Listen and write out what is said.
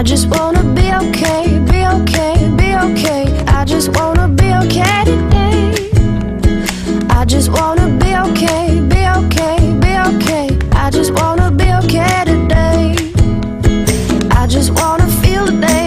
I just wanna be okay, be okay, be okay. I just wanna be okay today. I just wanna be okay, be okay, be okay. I just wanna be okay today. I just wanna feel today.